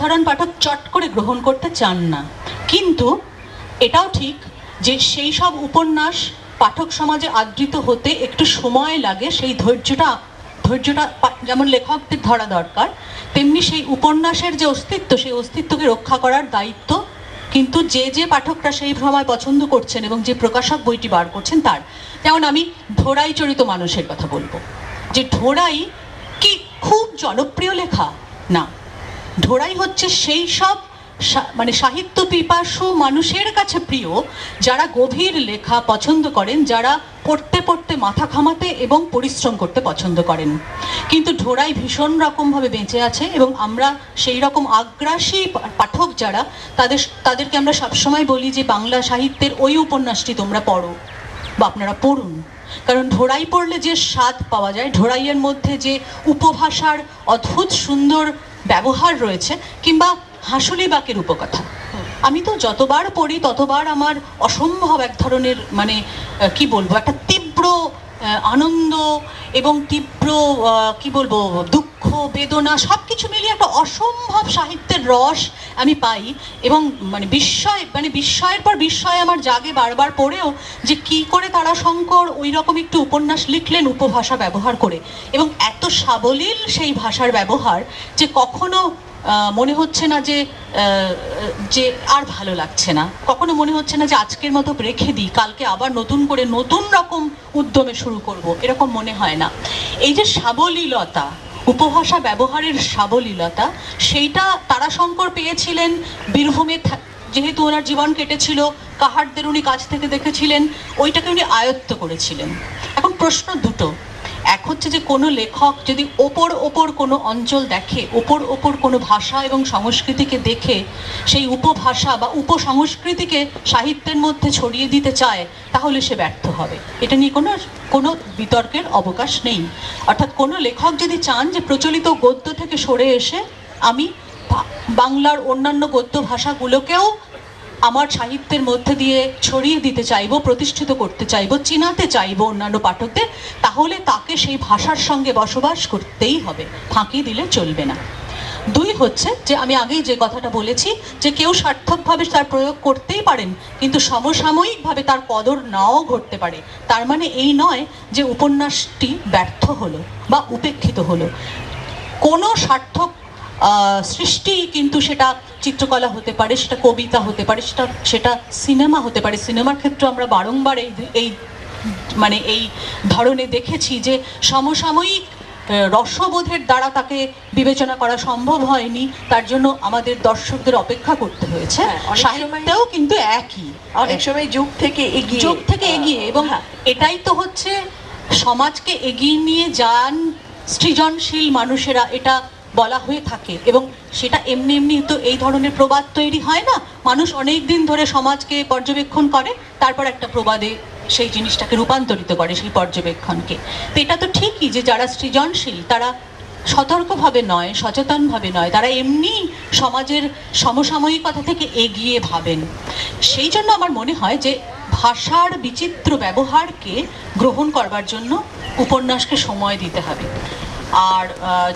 সাধারণ পাঠক চট করে গ্রহণ করতে চান না। কিন্তু এটাও ঠিক যে সেই সব উপন্যাস পাঠক সমাজে আদৃত হতে একটু সময় লাগে, সেই ধৈর্যটা ধৈর্যটা যেমন লেখকদের ধরা দরকার, তেমনি সেই উপন্যাসের যে অস্তিত্ব, সেই অস্তিত্বকে রক্ষা করার দায়িত্ব, কিন্তু যে যে পাঠকরা সেই সময় পছন্দ করছেন এবং যে প্রকাশক বইটি বার করছেন তার। যেমন আমি ধোড়াই চরিত মানুষের কথা বলব। যে ঢোড়াই কি খুব জনপ্রিয় লেখা? না। ঢোড়াই হচ্ছে সেই সব মানে সাহিত্য পিপাসু মানুষের কাছে প্রিয়, যারা গভীর লেখা পছন্দ করেন, যারা পড়তে পড়তে মাথা ঘামাতে এবং পরিশ্রম করতে পছন্দ করেন। কিন্তু ঢোড়াই ভীষণ রকমভাবে বেঁচে আছে এবং আমরা সেই রকম আগ্রাসী পাঠক যারা, তাদের তাদেরকে আমরা সবসময় বলি যে বাংলা সাহিত্যের ওই উপন্যাসটি তোমরা পড়ো বা আপনারা পড়ুন। কারণ ঢোড়াই পড়লে যে স্বাদ পাওয়া যায় ঢোড়াইয়ের মধ্যে যে উপভাষার অদ্ভুত সুন্দর ব্যবহার রয়েছে কিংবা হাসুলি বাকের উপকথা। আমি তো যতবার পড়ি, ততবার আমার অসম্ভব এক ধরনের মানে কি বলব, একটা তীব্র আনন্দ এবং তীব্র কি বলব, দুঃখ, বেদনা সব কিছু মিলিয়ে একটা অসম্ভব সাহিত্যের রস আমি পাই এবং মানে বিস্ময় মানে বিস্ময়ের পর বিস্ময় আমার জাগে বারবার পড়েও যে কি করে তারাশঙ্কর ওই রকম একটু উপন্যাস লিখলেন উপভাষা ব্যবহার করে এবং এত সাবলীল সেই ভাষার ব্যবহার যে কখনো মনে হচ্ছে না যে যে আর ভালো লাগছে না। কখনো মনে হচ্ছে না যে আজকের মতো রেখে দিই, কালকে আবার নতুন করে নতুন রকম উদ্যমে শুরু করব, এরকম মনে হয় না। এই যে সাবলীলতা, উপভাষা ব্যবহারের সাবলীলতা, সেইটা তারাশঙ্কর পেয়েছিলেন, বীরভূমে যেহেতু ওনার জীবন কেটেছিল, কাহারদের উনি কাছ থেকে দেখেছিলেন, ওইটাকে উনি আয়ত্ত করেছিলেন। এখন প্রশ্ন দুটো। এক হচ্ছে যে কোনো লেখক যদি ওপর ওপর কোনো অঞ্চল দেখে, ওপর ওপর কোনো ভাষা এবং সংস্কৃতিকে দেখে, সেই উপভাষা বা উপসংস্কৃতিকে সাহিত্যের মধ্যে ছড়িয়ে দিতে চায়, তাহলে সে ব্যর্থ হবে। এটা নিয়ে কোনো কোনো বিতর্কের অবকাশ নেই। অর্থাৎ কোনো লেখক যদি চান যে প্রচলিত গদ্য থেকে সরে এসে, আমি বাংলার অন্যান্য গদ্য ভাষাগুলোকেও আমার সাহিত্যের মধ্যে দিয়ে ছড়িয়ে দিতে চাইব, প্রতিষ্ঠিত করতে চাইব, চিনাতে চাইব অন্যান্য পাঠকদের, তাহলে তাকে সেই ভাষার সঙ্গে বসবাস করতেই হবে। ফাঁকি দিলে চলবে না। দুই হচ্ছে যে, আমি আগেই যে কথাটা বলেছি যে, কেউ সার্থকভাবে তার প্রয়োগ করতেই পারেন, কিন্তু সমসাময়িকভাবে তার কদর নাও ঘটতে পারে। তার মানে এই নয় যে, উপন্যাসটি ব্যর্থ হলো বা উপেক্ষিত হলো। কোনো সার্থক সৃষ্টি কিন্তু সেটা চিত্রকলা হতে পারে সেটা কবিতা হতে পারে সেটা সেটা সিনেমা হতে পারে। সিনেমার ক্ষেত্রে আমরা বারংবার এই এই মানে এই ধরনের দেখেছি যে সমসাময়িক রসবোধের দ্বারা তাকে বিবেচনা করা সম্ভব হয়নি। তার জন্য আমাদের দর্শকদের অপেক্ষা করতে হয়েছে। হ্যাঁ, সাহিত্যেও কিন্তু একই। অনেক সময় যুগ থেকে এগিয়ে। যুগ থেকে এগিয়ে এবং হ্যাঁ। এটাই তো হচ্ছে সমাজকে এগিয়ে নিয়ে যান সৃজনশীল মানুষেরা। এটা বলা হয়ে থাকে। এবং সেটা এমনি এমনি তো এই ধরনের প্রবাদ তৈরি হয় না। মানুষ অনেক দিন ধরে সমাজকে পর্যবেক্ষণ করে, তারপর একটা প্রবাদে সেই জিনিসটাকে রূপান্তরিত করে সেই পর্যবেক্ষণকে। তো এটা তো ঠিকই যে যারা সৃজনশীল, তারা সতর্কভাবে নয়, সচেতনভাবে নয়, তারা এমনি সমাজের সমসাময়িকতা থেকে এগিয়ে ভাবেন। সেই জন্য আমার মনে হয় যে ভাষার বিচিত্র ব্যবহারকে গ্রহণ করবার জন্য উপন্যাসকে সময় দিতে হবে। আর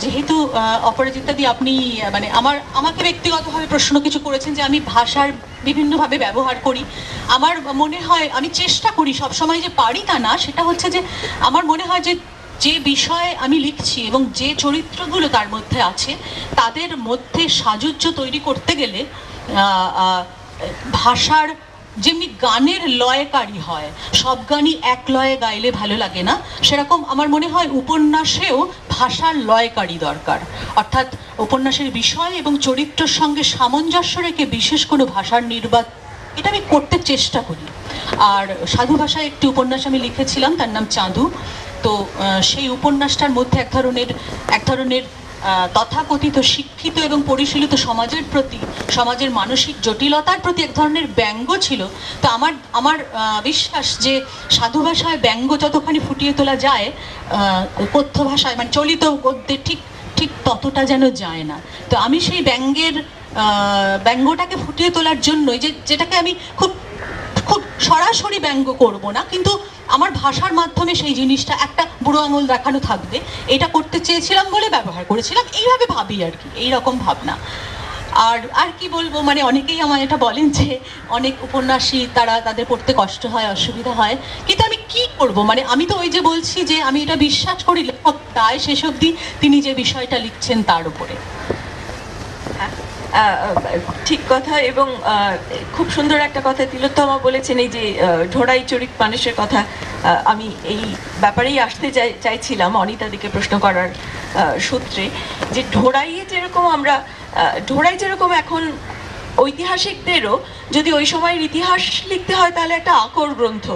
যেহেতু আহ, অপরাজিতা দি আপনি মানে আমার আমাকে ব্যক্তিগতভাবে প্রশ্ন কিছু করেছেন যে আমি ভাষার বিভিন্নভাবে ব্যবহার করি। আমার মনে হয় আমি চেষ্টা করি সবসময় যে পারি তা না সেটা হচ্ছে যে আমার মনে হয় যে যে বিষয়ে আমি লিখছি এবং যে চরিত্রগুলো তার মধ্যে আছে তাদের মধ্যে সাজুজ্য তৈরি করতে গেলে ভাষার যেমনি গানের লয়কারী হয় সব গানই এক লয়ে গাইলে ভালো লাগে না। সেরকম আমার মনে হয় উপন্যাসেও ভাষার লয়কারী দরকার। অর্থাৎ উপন্যাসের বিষয় এবং চরিত্রের সঙ্গে সামঞ্জস্য রেখে বিশেষ কোনো ভাষার নির্বাচ এটা আমি করতে চেষ্টা করি। আর সাধু ভাষায় একটি উপন্যাস আমি লিখেছিলাম, তার নাম চাঁদু। তো সেই উপন্যাসটার মধ্যে এক ধরনের এক ধরনের তথাকথিত শিক্ষিত এবং পরিশীলিত সমাজের প্রতি, সমাজের মানসিক জটিলতার প্রতি এক ধরনের ব্যঙ্গ ছিল। তো আমার আমার বিশ্বাস যে সাধু ভাষায় ব্যঙ্গ যতখানি ফুটিয়ে তোলা যায় কথ্য ভাষায় মানে চলিত গদ্যে ঠিক ঠিক ততটা যেন যায় না। তো আমি সেই ব্যঙ্গের ব্যঙ্গটাকে ফুটিয়ে তোলার জন্য যে, যেটাকে আমি খুব খুব সরাসরি ব্যঙ্গ করব না, কিন্তু আমার ভাষার মাধ্যমে সেই জিনিসটা একটা বুড়ো আঙুল দেখানো থাকবে। এটা করতে চেয়েছিলাম বলে ব্যবহার করেছিলাম, এইভাবে ভাবি আর কি, এইরকম ভাবনা। আর আর কি বলব মানে অনেকেই আমার এটা বলেন যে, অনেক উপন্যাসী তারা তাদের পড়তে কষ্ট হয়, অসুবিধা হয়, কিন্তু আমি কি করব? মানে আমি তো ওই যে বলছি যে, আমি এটা বিশ্বাস করি লেখক তাই শেষ অবধি তিনি যে বিষয়টা লিখছেন তার উপরে। ঠিক কথা এবং খুব সুন্দর একটা কথা তিলোত্তমা বলেছেন, এই যে ঢোড়াই চরিত মানুষের কথা আমি এই ব্যাপারেই আসতে চাই, চাইছিলাম অনিতাদিকে প্রশ্ন করার সূত্রে, যে ঢোড়াইয়ে যেরকম আমরা ঢোড়াই যেরকম এখন ঐতিহাসিকদেরও যদি ওই সময়ের ইতিহাস লিখতে হয়, তাহলে একটা আকর গ্রন্থ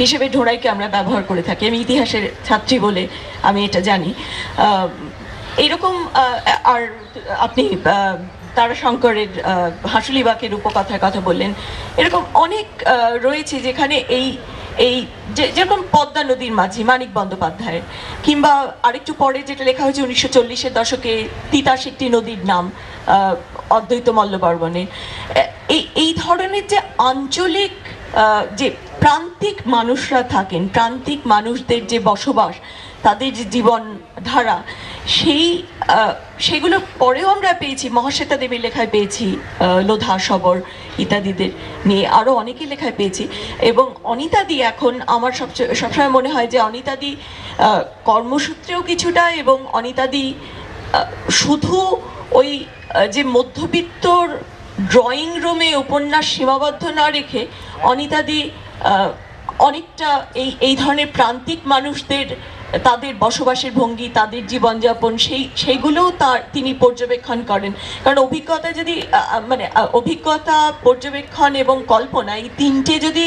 হিসেবে ঢোড়াইকে আমরা ব্যবহার করে থাকি। আমি ইতিহাসের ছাত্রী বলে আমি এটা জানি। এইরকম আর আপনি আহ, তারাশঙ্করের আহ, হাঁসুলি বাকের কথা বললেন। এরকম অনেক রয়েছে যেখানে এই এই যেরকম পদ্মা নদীর মাঝি মানিক বন্দ্যোপাধ্যায়ের কিংবা আরেকটু পরে যেটা লেখা হয়েছে উনিশশো চল্লিশের দশকে তিতাস একটি নদীর নাম অদ্বৈত মল্লবর্মণের এই এই ধরনের যে আঞ্চলিক যে প্রান্তিক মানুষরা থাকেন প্রান্তিক মানুষদের যে বসবাস তাদের যে জীবন ধারা সেই সেগুলো পরেও আমরা পেয়েছি। মহাশ্বেতা দেবীর লেখায় পেয়েছি লোধা, সবর ইত্যাদিদের নিয়ে আরও অনেকে লেখায় পেয়েছি। এবং অনিতাদি এখন আমার সবচেয়ে, সবসময় মনে হয় যে অনিতাদি কর্মসূত্রেও কিছুটা এবং অনিতাদি শুধু ওই যে মধ্যবিত্তর ড্রয়িং রুমে উপন্যাস সীমাবদ্ধ না রেখে অনিতাদি অনেকটা এই এই ধরনের প্রান্তিক মানুষদের তাদের বসবাসের ভঙ্গি, তাদের জীবনযাপন, সেই, সেইগুলোও তার, তিনি পর্যবেক্ষণ করেন। কারণ অভিজ্ঞতা যদি মানে অভিজ্ঞতা, পর্যবেক্ষণ এবং কল্পনা এই তিনটে যদি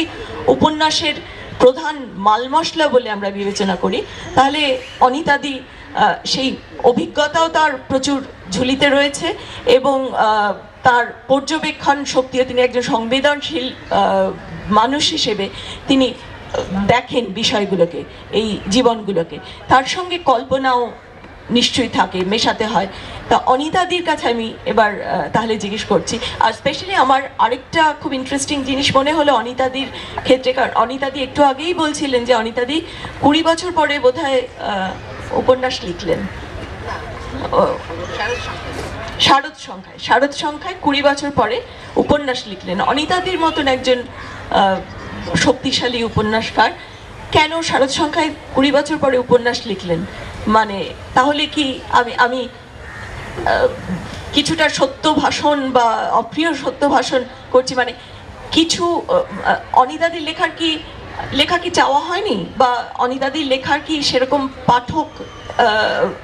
উপন্যাসের প্রধান মাল মশলা বলে আমরা বিবেচনা করি, তাহলে অনিতাদি সেই অভিজ্ঞতাও তার প্রচুর ঝুলিতে রয়েছে এবং তার পর্যবেক্ষণ শক্তিও তিনি একজন সংবেদনশীল মানুষ হিসেবে তিনি দেখেন বিষয়গুলোকে, এই জীবনগুলোকে। তার সঙ্গে কল্পনাও নিশ্চয়ই থাকে, মেশাতে হয়। তা অনিতাদির কাছে আমি এবার তাহলে জিজ্ঞেস করছি। আর স্পেশালি আমার আরেকটা খুব ইন্টারেস্টিং জিনিস মনে হলো অনিতাদির ক্ষেত্রে, কারণ অনিতাদি একটু আগেই বলছিলেন যে অনিতাদি কুড়ি বছর পরে বোধহয় উপন্যাস লিখলেন। শারদ সংখ্যায়। শারদ সংখ্যায় কুড়ি বছর পরে উপন্যাস লিখলেন। অনিতাদির মতন একজন শক্তিশালী উপন্যাসকার কেন শারদ সংখ্যায় কুড়ি বছর পরে উপন্যাস লিখলেন? মানে তাহলে কি আমি আমি কিছুটা সত্য ভাষণ বা অপ্রিয় সত্য ভাষণ করছি? মানে কিছু আহ, লেখার কি লেখা কি চাওয়া হয়নি? বা অনিতাদির লেখার কি সেরকম পাঠক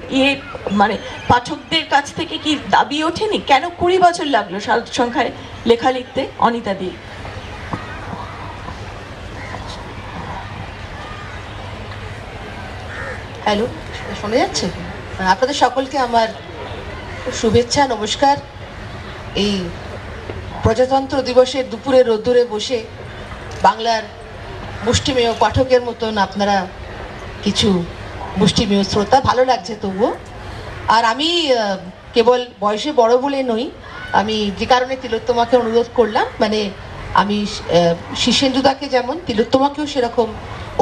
ইয়ে মানে পাঠকদের কাছ থেকে কি দাবি ওঠেনি? কেন কুড়ি বছর লাগল সাল সংখ্যায় লেখা লিখতে অনিতাদি? হ্যালো শোনা যাচ্ছে? আপনাদের সকলকে আমার শুভেচ্ছা, নমস্কার। এই প্রজাতন্ত্র দিবসের দুপুরে রোদ্দুরে বসে বাংলার মুষ্টিমেয় পাঠকের মতন আপনারা কিছু মুষ্টিমেয় শ্রোতা, ভালো লাগছে তবুও। আর আমি কেবল বয়সে বড় বলে নই, আমি যে কারণে তিলোত্তমাকে অনুরোধ করলাম মানে আমি শীর্ষেন্দুদাকে যেমন, তিলোত্তমাকেও সেরকম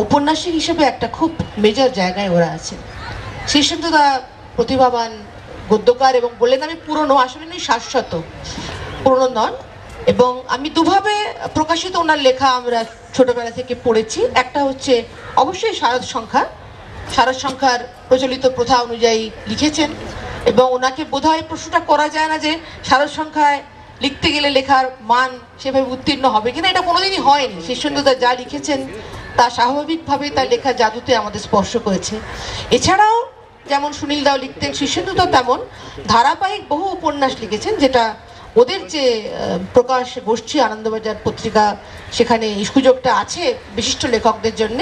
উপন্যাসিক হিসেবে একটা খুব মেজর জায়গায় ওরা আছে। শীর্ষেন্দুদা প্রতিভাবান, গদ্যকার এবং বললেন আমি পুরনো, আসলে নেই শাশ্বত, পুরনো নন। এবং আমি দুভাবে প্রকাশিত ওনার লেখা আমরা ছোটবেলা থেকে পড়েছি। একটা হচ্ছে অবশ্যই শারদ সংখ্যা। শারদ সংখ্যার প্রচলিত প্রথা অনুযায়ী লিখেছেন এবং ওনাকে বোধহয় প্রশ্নটা করা যায় না যে শারদ সংখ্যায় লিখতে গেলে লেখার মান সেভাবে উত্তীর্ণ হবে কিনা, এটা কোনোদিনই হয়নি। শীর্ষেন্দুদা যা লিখেছেন তা স্বাভাবিকভাবেই তার লেখা জাদুতে আমাদের স্পর্শ করেছে। এছাড়াও যেমন সুনীল দাও লিখতেন শীর্ষেন্দুদা তেমন ধারাবাহিক বহু উপন্যাস লিখেছেন, যেটা ওদের যে প্রকাশ গোষ্ঠী আনন্দবাজার পত্রিকা সেখানে সুযোগটা আছে বিশিষ্ট লেখকদের জন্য,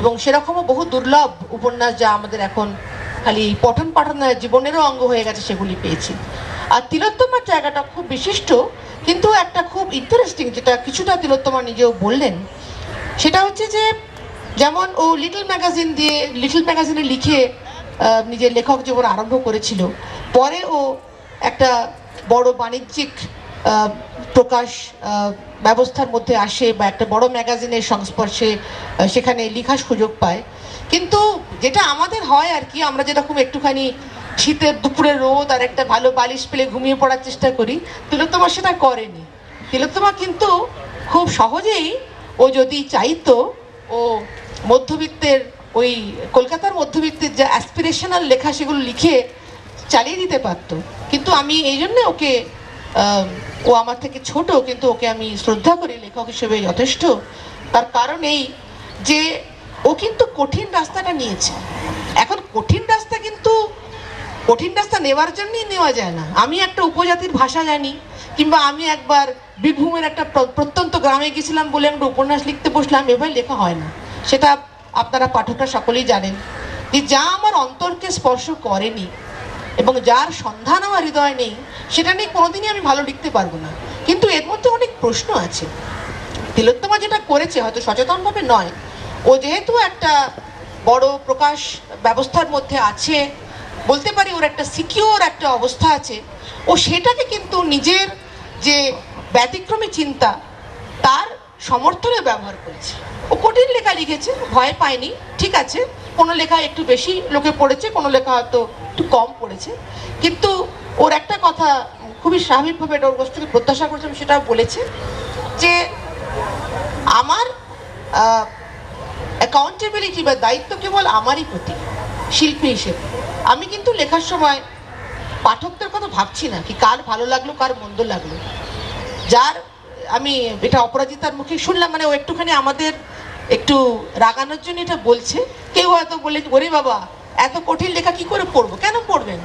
এবং সেরকমও বহু দুর্লভ উপন্যাস যা আমাদের এখন খালি পঠন পাঠনের জীবনেরও অঙ্গ হয়ে গেছে সেগুলি পেয়েছি। আর তিলোত্তমার জায়গাটা খুব বিশিষ্ট, কিন্তু একটা খুব ইন্টারেস্টিং যেটা কিছুটা তিলোত্তমা নিজেও বললেন সেটা হচ্ছে যে যেমন ও লিটল ম্যাগাজিন দিয়ে লিটল ম্যাগাজিনে লিখে নিজের লেখক জীবন আরম্ভ করেছিল। পরে ও একটা বড় বাণিজ্যিক প্রকাশ ব্যবস্থার মধ্যে আসে বা একটা বড় ম্যাগাজিনের সংস্পর্শে সেখানে লেখার সুযোগ পায়। কিন্তু যেটা আমাদের হয় আর কি, আমরা যেরকম একটুখানি শীতের দুপুরে রোদ আর একটা ভালো বালিশ পেলে ঘুমিয়ে পড়ার চেষ্টা করি, তিলোত্তমা সেটা করেনি। তিলোত্তমা কিন্তু খুব সহজেই ও যদি চাইতো, ও মধ্যবিত্তের, ওই কলকাতার মধ্যবিত্তের যা অ্যাসপিরেশনাল লেখা সেগুলো লিখে চালিয়ে দিতে পারতো। কিন্তু আমি এই জন্যে ওকে ও আমার থেকে ছোট, কিন্তু ওকে আমি শ্রদ্ধা করি, লেখক হিসেবে যথেষ্ট। তার কারণ এই যে, ও কিন্তু কঠিন রাস্তাটা নিয়েছে। এখন কঠিন রাস্তা কিন্তু কঠিন রাস্তা নেওয়ার জন্যই নেওয়া যায় না। আমি একটা উপজাতির ভাষা জানি, কিংবা আমি একবার বীরভূমের একটা প্রত্যন্ত গ্রামে গেছিলাম বলে একটা উপন্যাস লিখতে বসলাম, এভাবে লেখা হয় না। সেটা আপনারা পাঠকরা সকলেই জানেন যে যা আমার অন্তরকে স্পর্শ করেনি এবং যার সন্ধান আমার হৃদয় নেই, সেটা নিয়ে কোনোদিনই আমি ভালো লিখতে পারব না। কিন্তু এর মধ্যে অনেক প্রশ্ন আছে। তিলোত্তমা যেটা করেছে হয়তো সচেতনভাবে নয়। ও যেহেতু একটা বড় প্রকাশ ব্যবস্থার মধ্যে আছে বলতে পারি ওর একটা সিকিওর একটা অবস্থা আছে। ও সেটাকে কিন্তু নিজের যে ব্যতিক্রমী চিন্তা, তার সমর্থনে ব্যবহার করেছে। ও কঠিন লেখা লিখেছে, ভয় পায়নি, ঠিক আছে। কোনো লেখা একটু বেশি লোকে পড়েছে, কোনো লেখা হয়তো একটু কম পড়েছে। কিন্তু ওর একটা কথা খুবই স্বাভাবিকভাবে এটা ওর কাছ থেকে প্রত্যাশা করেছে, আমি সেটাও বলেছে, যে আমার অ্যাকাউন্টেবিলিটি বা দায়িত্ব কেবল আমারই প্রতি শিল্পী হিসেবে। আমি কিন্তু লেখার সময় পাঠকদের কথা ভাবছি না কি কার ভালো লাগল, কার মন্দ লাগল। যার, আমি এটা অপরাজিতার মুখে শুনলাম মানে ও একটুখানি আমাদের একটু রাগানোর জন্য এটা বলছে। কেউ হয়তো বলে, ওরে বাবা, এত কঠিন লেখা কি করে পড়ব? কেন পড়বেন?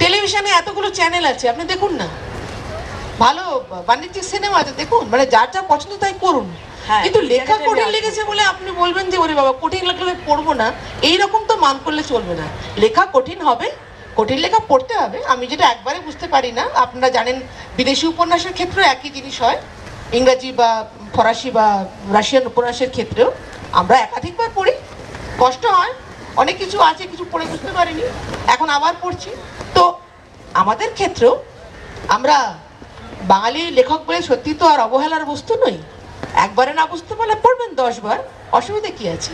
টেলিভিশনে এতগুলো চ্যানেল আছে, আপনি দেখুন না। ভালো বাণিজ্যিক সিনেমা আছে, দেখুন মানে যার যা পছন্দ তাই করুন। কিন্তু লেখা কঠিন লেগেছে বলে আপনি বলবেন যে ওরে বাবা কঠিন লাগলে পড়ব না। এইরকম তো মান করলে চলবে না। লেখা কঠিন হবে কঠিন লেখা পড়তে হবে। আমি যেটা একবারে বুঝতে পারি না আপনারা জানেন বিদেশি উপন্যাসের ক্ষেত্রেও একই জিনিস হয়। ইংরাজি বা ফরাসি বা রাশিয়ান উপন্যাসের ক্ষেত্রেও আমরা একাধিকবার পড়ি। কষ্ট হয় অনেক কিছু আছে কিছু পড়ে বুঝতে পারিনি। এখন আবার পড়ছি। তো আমাদের ক্ষেত্রেও আমরা বাঙালি লেখক বলে সত্যি তো আর অবহেলার বস্তু নই। একবারে না বুঝতে পারলে পড়বেন দশবার, অসুবিধা কি আছে?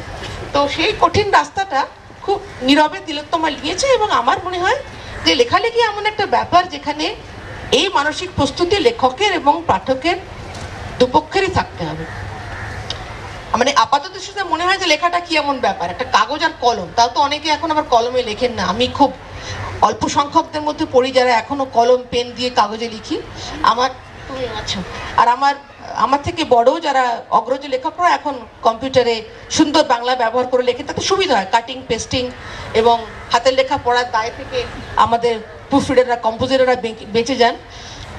তো সেই কঠিন রাস্তাটা খুব নীরবে তিলোত্তমা নিয়েছে এবং আমার মনে হয় যে লেখালেখি এমন একটা ব্যাপার যেখানে এই মানসিক প্রস্তুতি লেখকের এবং পাঠকের দুপক্ষেরই থাকতে হবে। মানে আপাতত শুধু মনে হয় যে লেখাটা কি এমন ব্যাপার, একটা কাগজ আর কলম। তাও তো অনেকে এখন আবার কলমে লেখেন না। আমি খুব অল্প সংখ্যকদের মধ্যে পড়ি যারা এখনও কলম, পেন দিয়ে কাগজে লিখি। আমার তুমি আছো। আর আমার আমার থেকে বড় যারা অগ্রজ লেখকরা এখন কম্পিউটারে সুন্দর বাংলা ব্যবহার করে লেখে, তাতে সুবিধা হয়। কাটিং পেস্টিং এবং হাতের লেখা পড়ার দায় থেকে আমাদের প্রুফরিডাররা কম্পোজাররা বেঁচে যান।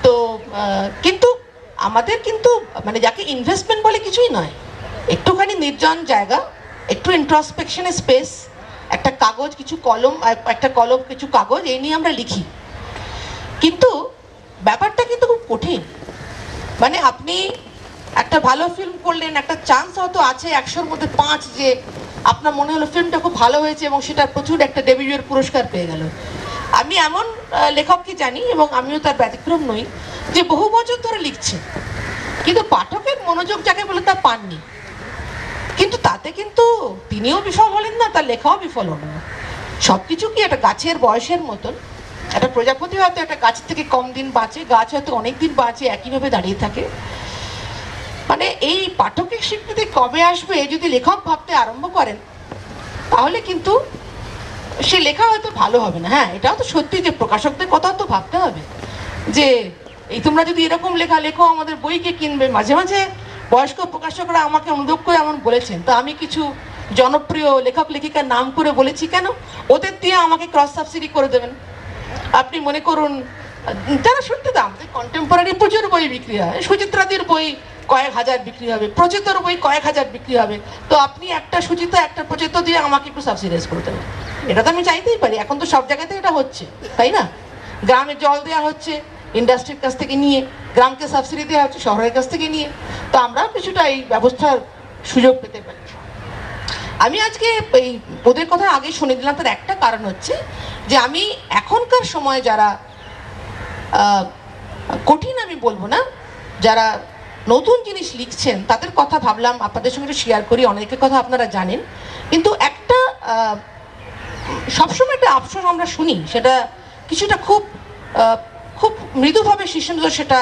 তো কিন্তু আমাদের কিন্তু মানে যাকে ইনভেস্টমেন্ট বলে কিছুই নয়। একটুখানি নির্জন জায়গা, একটু ইন্ট্রসপেকশনের স্পেস একটা কাগজ, কিছু কলম একটা কলম, কিছু কাগজ, এই নিয়ে আমরা লিখি। কিন্তু ব্যাপারটা কিন্তু খুব কঠিন। মানে আপনি একটা ভালো ফিল্ম করলেন, একটা চান্স হয়তো আছে একশোর মধ্যে পাঁচ যে আপনার মনে হলো ফিল্মটা খুব ভালো হয়েছে এবং সেটা প্রচুর একটা ডেবিউয়ের পুরস্কার পেয়ে গেল। আমি এমন লেখককে জানি এবং আমিও তার ব্যতিক্রম নই যে বহু বছর ধরে লিখছে। কিন্তু পাঠকের মনোযোগ যাকে বলে তা পাননি। কিন্তু তাতে কিন্তু তিনিও বিফল হলেন না, তার লেখাও বিফল হলো না। সবকিছু কি একটা গাছের বয়সের মতন? একটা প্রজাপতি হয়তো একটা গাছ থেকে কম দিন বাঁচে, গাছ হয়তো অনেক দিন বাঁচে একইভাবে দাঁড়িয়ে থাকে। মানে এই পাঠকের স্বীকৃতি কবে আসবে যদি লেখক ভাবতে আরম্ভ করেন, তাহলে কিন্তু সে লেখা হয়তো ভালো হবে না। হ্যাঁ এটাও তো সত্যি যে প্রকাশকদের কথাও তো ভাবতে হবে যে, এই তোমরা যদি এরকম লেখা লেখো, আমাদের বইকে কিনবে। মাঝে মাঝে বয়স্ক প্রকাশকরা আমাকে অনুরোধ করে এমন বলেছেন। তো আমি কিছু জনপ্রিয় লেখক লেখিকার নাম করে বলেছি কেন? ওদের দিয়ে আমাকে ক্রস সাবসিডি করে দেবেন। আপনি মনে করুন তারা শুনতে দাম কন্টেম্পোরারি প্রচুর বই বিক্রি হয়। সুচিত্রাদির বই কয়েক হাজার বিক্রি হবে, প্রচিতর বই কয়েক হাজার বিক্রি হবে। তো আপনি একটা সুচিতা একটা প্রচিত দিয়ে আমাকে একটু সাবসিডাইজ করে দেবেন। এটা তো আমি চাইতেই পারি, এখন তো সব জায়গাতে এটা হচ্ছে, তাই না? গ্রামে জল দেওয়া হচ্ছে ইন্ডাস্ট্রির কাছ থেকে নিয়ে, গ্রামকে সাবসিডি দেওয়া হচ্ছে, শহরের কাছ থেকে নিয়ে। তো আমরাও কিছুটা এই ব্যবস্থার সুযোগ পেতে পারি। আমি আজকে এই ওদের কথা আগে শুনে দিলাম তার একটা কারণ হচ্ছে যে আমি এখনকার সময় যারা কঠিন আমি বলব না, যারা নতুন জিনিস লিখছেন, তাদের কথা ভাবলাম, আপনাদের সঙ্গে শেয়ার করি, অনেকের কথা আপনারা জানেন। কিন্তু একটা সবসময় একটা আফসোস আমরা শুনি, সেটা কিছুটা খুব খুব মৃদুভাবে শীর্ষেন্দ্র সেটা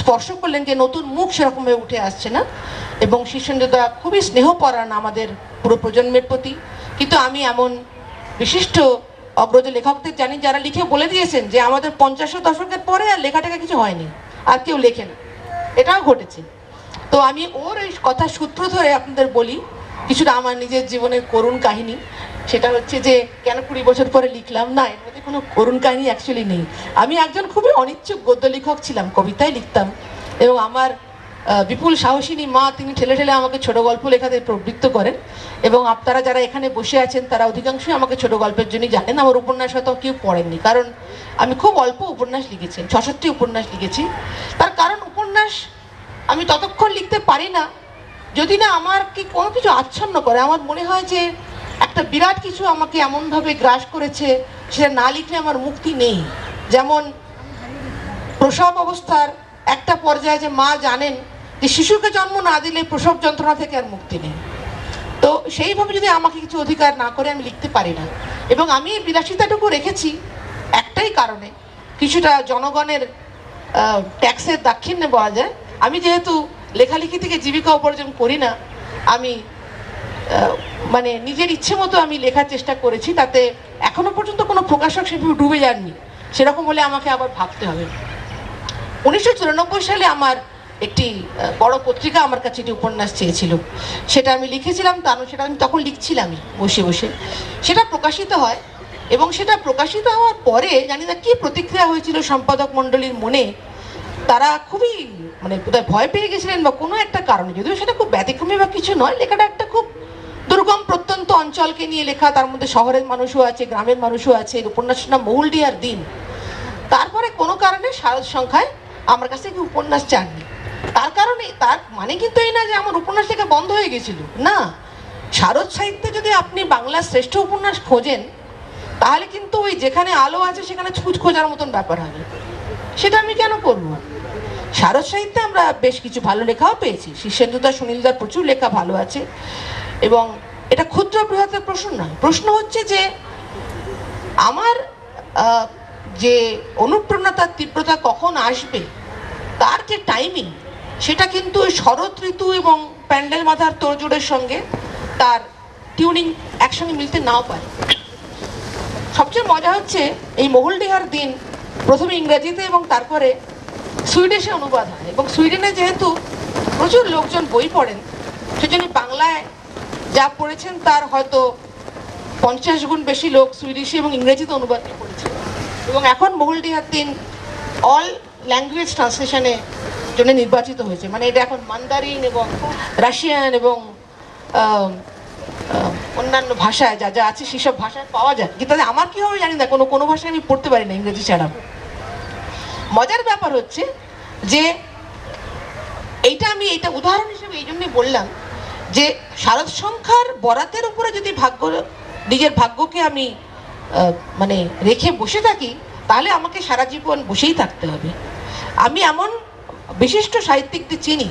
স্পর্শ করলেন যে নতুন মুখ সেরকমভাবে উঠে আসছে না। এবং শীর্ষেন্দ্রদা খুবই স্নেহপরায়ণ আমাদের পুরো প্রজন্মের প্রতি। কিন্তু আমি এমন বিশিষ্ট অগ্রজ লেখকদের জানি যারা লিখে বলে দিয়েছেন যে আমাদের পঞ্চাশের দশকের পরে আর লেখাটাকে কিছু হয়নি, আর কেউ লেখে না। এটাও ঘটেছে। তো আমি ওর এই কথা সূত্র ধরে আপনাদের বলি, কিছুটা আমার নিজের জীবনের করুণ কাহিনী। সেটা হচ্ছে যে, কেন কুড়ি বছর পরে লিখলাম? না, এর মধ্যে কোনো করুণ কাহিনী অ্যাকচুয়ালি নেই। আমি একজন খুবই অনিচ্ছুক গদ্য লেখক ছিলাম কবিতায় লিখতাম। এবং আমার বিপুল সাহসিনী মা, তিনি ঠেলে ঠেলে আমাকে ছোট গল্প লেখাতে প্রবৃত্ত করেন এবং আপনারা যারা এখানে বসে আছেন, তারা অধিকাংশই আমাকে ছোট গল্পের জন্যই জানেন। আমার উপন্যাস হয়তো কেউ পড়েননি, কারণ আমি খুব অল্প উপন্যাস লিখেছি ছষট্টি উপন্যাস লিখেছি। তার কারণ উপন্যাস আমি ততক্ষণ লিখতে পারি না, যদি না আমার কি কোনো কিছু আচ্ছন্ন করে। আমার মনে হয় যে একটা বিরাট কিছু আমাকে এমনভাবে গ্রাস করেছে, সেটা না লিখলে আমার মুক্তি নেই। যেমন প্রসব অবস্থার একটা পর্যায়ে যে মা জানেন যে শিশুকে জন্ম না দিলে প্রসব যন্ত্রণা থেকে আর মুক্তি নেই। তো সেইভাবে যদি আমাকে কিছু অধিকার না করে আমি লিখতে পারি না। এবং আমি এই বিলাসিতাটুকু রেখেছি একটাই কারণে, কিছুটা জনগণের ট্যাক্সের দাক্ষিণ্যে বলা যায়। আমি যেহেতু লেখালেখি থেকে জীবিকা উপার্জন করি না, আমি মানে নিজের ইচ্ছে মতো আমি লেখার চেষ্টা করেছি, তাতে এখনও পর্যন্ত কোনো প্রকাশক সেভাবে ডুবে যাননি। সেরকম হলে আমাকে আবার ভাবতে হবে। উনিশশো চুরানব্বই সালে আমার একটি বড় পত্রিকা আমার কাছে একটি উপন্যাস চেয়েছিল। সেটা আমি লিখেছিলাম, তা সেটা আমি তখন লিখছিলামই বসে বসে। সেটা প্রকাশিত হয় এবং সেটা প্রকাশিত হওয়ার পরে জানি না কী প্রতিক্রিয়া হয়েছিল সম্পাদক মণ্ডলীর মনে। তারা খুবই মানে বোধহয় ভয় পেয়ে গেছিলেন বা কোনো একটা কারণে, যদিও সেটা খুব ব্যতিক্রমী বা কিছু নয়, লেখাটা একটা খুব দুর্গম প্রত্যন্ত অঞ্চলকে নিয়ে লেখা। তার মধ্যে শহরের মানুষও আছে, গ্রামের মানুষও আছে উপন্যাসের নাম মহুলডিয়ার দিন। তারপরে কোনো কারণে শারদ সংখ্যায় আমার কাছে কি উপন্যাস চাননি। তার কারণে, তার মানে কিন্তু এই না যে আমার উপন্যাস লেখা বন্ধ হয়ে গেছিল। না, শারদ সাহিত্যে যদি আপনি বাংলার শ্রেষ্ঠ উপন্যাস খোঁজেন, তাহলে কিন্তু ওই যেখানে আলো আছে, সেখানে ছুঁচ খোঁজার মতন ব্যাপার হবে। সেটা আমি কেন করব? শারদ সাহিত্যে আমরা বেশ কিছু ভালো লেখাও পেয়েছি। শীর্ষেন্দুদা সুনীলদার প্রচুর লেখা ভালো আছে। এবং এটা ক্ষুদ্র বৃহতের প্রশ্ন নয়। প্রশ্ন হচ্ছে যে, আমার যে অনুপ্রেরণা, তার তীব্রতা কখন আসবে? তার যে টাইমিং সেটা কিন্তু শরৎ ঋতু এবং প্যান্ডেল মাথার তোড়জোড়ের সঙ্গে তার টিউনিং একসঙ্গে মিলতে নাও পারে। সবচেয়ে মজা হচ্ছে এই মহুলডিহার দিন প্রথমে ইংরেজিতে এবং তারপরে সুইডিশে অনুবাদ হয় এবং সুইডেনে যেহেতু প্রচুর লোকজন বই পড়েন, সেজন্য বাংলায় যা পড়েছেন তার হয়তো পঞ্চাশ গুণ বেশি লোক সুইডিশে এবং ইংরেজিতে অনুবাদ পড়েছে এবং এখন মহুলডিহার দিন অল ল্যাঙ্গুয়েজ ট্রান্সলেশনে জন্য নির্বাচিত হয়েছে। মানে এটা এখন মান্দারিন এবং রাশিয়ান এবং অন্যান্য ভাষায় যা যা আছে সেসব ভাষায় পাওয়া যায়। কিন্তু আমার কি হবে জানি না, কোনো কোনো ভাষায় আমি পড়তে পারি না ইংরেজি ছাড়া। মজার ব্যাপার হচ্ছে যে এইটা আমি, এইটা উদাহরণ হিসেবে এই জন্যই বললাম যে শারদ সংখ্যার বরাতের উপরে যদি ভাগ্য, নিজের ভাগ্যকে আমি মানে রেখে বসে থাকি, তাহলে আমাকে সারা জীবন বসেই থাকতে হবে। আমি এমন বিশিষ্ট সাহিত্যিকদের চিনি।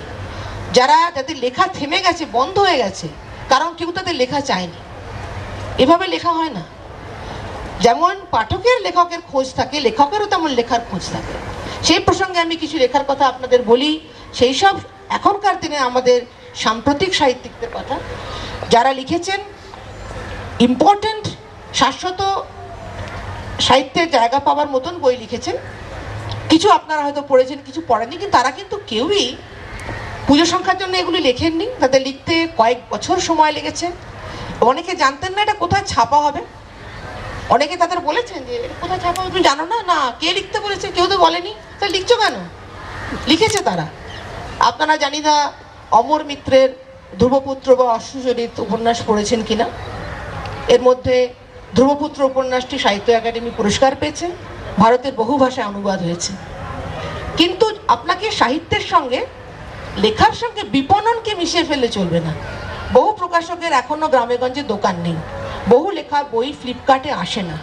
যারা যাদের লেখা থেমে গেছে, বন্ধ হয়ে গেছে, কারণ কেউ তাদের লেখা চায়নি। এভাবে লেখা হয় না। যেমন পাঠকের লেখকের খোঁজ থাকে, লেখকেরও তেমন লেখার খোঁজ থাকে। সেই প্রসঙ্গে আমি কিছু লেখার কথা আপনাদের বলি। সেই সব এখনকার দিনে আমাদের সাম্প্রতিক সাহিত্যিকদের কথা। যারা লিখেছেন ইম্পর্ট্যান্ট শাশ্বত সাহিত্যের জায়গা পাওয়ার মতন বই লিখেছেন কিছু আপনারা হয়তো পড়েছেন, কিছু পড়েননি, কিন্তু তারা কিন্তু কেউই পুজো সংখ্যার জন্য এগুলি লেখেননি। তাদের লিখতে কয়েক বছর সময় লেগেছে। অনেকে জানতেন না এটা কোথায় ছাপা হবে। অনেকে তাদের বলেছেন যে কোথায় ছাপা হবে? তুমি জানো না? না, কে লিখতে বলেছে? কেউ তো বলেনি। তাহলে লিখছো কেন? লিখেছে তারা। আপনারা জানি না অমর মিত্রের ধ্রুবপুত্র বা অশ্বজনিত উপন্যাস পড়েছেন কিনা? এর মধ্যে ধ্রুবপুত্র উপন্যাসটি সাহিত্য একাডেমি পুরস্কার পেয়েছে। ভারতের বহু ভাষায় অনুবাদ হয়েছে। কিন্তু আপনাকে সাহিত্যের সঙ্গে, লেখার সঙ্গে বিপণনকে মিশিয়ে ফেললে চলবে না। বহু প্রকাশকের এখনও গ্রামেগঞ্জে দোকান নেই। বহু লেখা বই ফ্লিপকার্টে আসে না।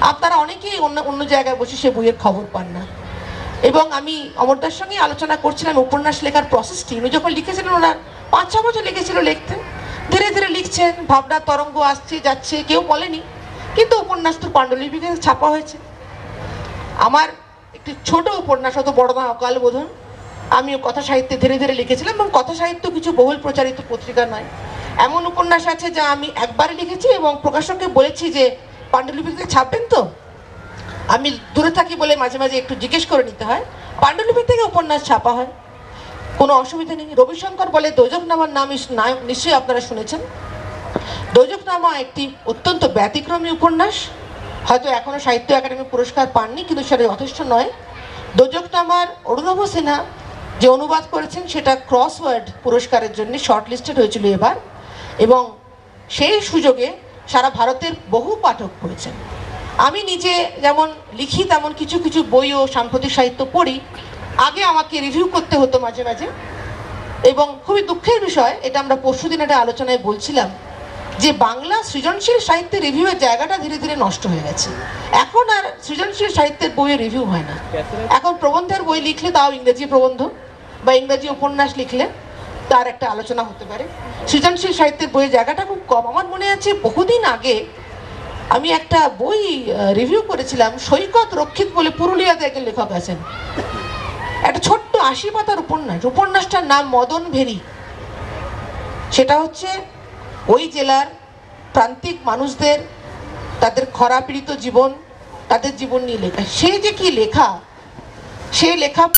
আপনারা অনেকেই অন্য অন্য জায়গায় বসে সে বইয়ের খবর পান না। এবং আমি অমরদার সঙ্গে আলোচনা করছিলাম উপন্যাস লেখার প্রসেসটি উনি যখন লিখেছিলেন, ওনার পাঁচ, ছ বছর লিখেছিল লিখতে। ধীরে ধীরে লিখছেন ভাবনার তরঙ্গ আসছে, যাচ্ছে, কেউ বলেনি। কিন্তু উপন্যাস তো পাণ্ডুলিপিতে ছাপা হয়েছে। আমার একটি ছোট উপন্যাস, অত বড় না, অকাল বোধন। আমিও কথা সাহিত্যে ধীরে ধীরে লিখেছিলাম এবং কথা সাহিত্য কিছু বহুল প্রচারিত পত্রিকা নয়। এমন উপন্যাস আছে যা আমি একবারে লিখেছি এবং প্রকাশককে বলেছি যে, পাণ্ডুলিপিতে ছাপবেন তো? আমি দূরে থাকি বলে মাঝে মাঝে একটু জিজ্ঞেস করে নিতে হয়, পাণ্ডুলিপি থেকে উপন্যাস ছাপা হয়? কোনো অসুবিধা নেই। রবিশঙ্কর বলে দোজকনামার নাম নিশ্চয়ই আপনারা শুনেছেন। দোজকনামা একটি অত্যন্ত ব্যতিক্রমী উপন্যাস। হয়তো এখনও সাহিত্য একাডেমি পুরস্কার পাননি, কিন্তু সেটা যথেষ্ট নয়। দোজকনামার অরুণভ সিনহা যে অনুবাদ করেছেন, সেটা ক্রসওয়ার্ড পুরস্কারের জন্য শর্ট লিস্টেড হয়েছিল এবার। এবং সেই সুযোগে সারা ভারতের বহু পাঠক পড়েছেন। আমি নিজে যেমন লিখি, তেমন কিছু কিছু বই ও সাম্প্রতিক সাহিত্য পড়ি। আগে আমাকে রিভিউ করতে হতো মাঝে মাঝে। এবং খুবই দুঃখের বিষয়, এটা আমরা পরশুদিন একটা আলোচনায় বলছিলাম যে বাংলা সৃজনশীল সাহিত্যের রিভিউয়ের জায়গাটা ধীরে ধীরে নষ্ট হয়ে গেছে। এখন আর সৃজনশীল সাহিত্যের বইয়ের রিভিউ হয় না। এখন প্রবন্ধের বই লিখলে তাও ইংরেজি প্রবন্ধ বা ইংরেজি উপন্যাস লিখলে তার একটা আলোচনা হতে পারে। সৃজনশীল সাহিত্যের বইয়ের জায়গাটা খুব কম। আমার মনে আছে বহুদিন আগে আমি একটা বই রিভিউ করেছিলাম, সৈকত রক্ষিত বলে পুরুলিয়াতে একজন লেখক আছেন। একটা ছোট্ট আশি পাতার উপন্যাস। উপন্যাসটার নাম মদন ভেরি। সেটা হচ্ছে ওই জেলার প্রান্তিক মানুষদের, তাদের খরাপীড়িত জীবন, তাদের জীবন নিয়ে লেখা। সে যে কি লেখা? সে লেখা